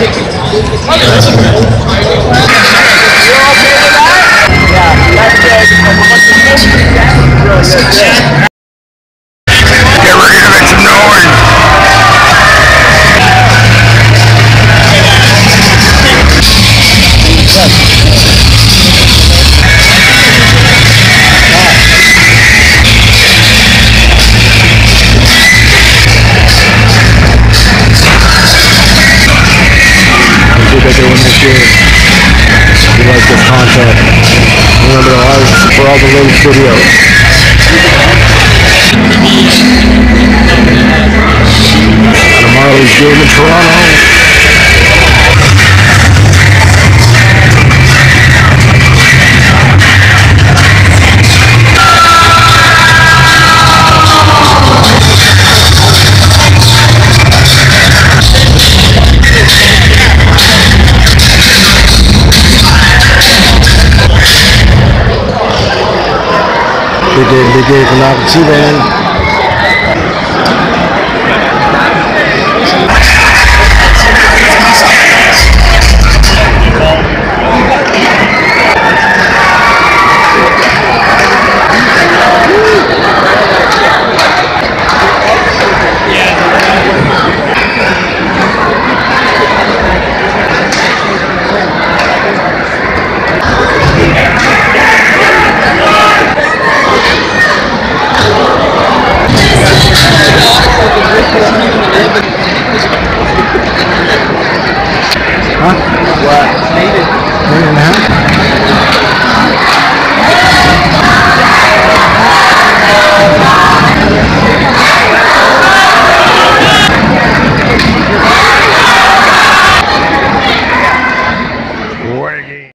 Yeah, that's good. Year. If you like this content, remember to like for all the latest videos. At a Marlies game in Toronto. Big game, big game for Malcolm Seaman. Huh? What? Eight and a half?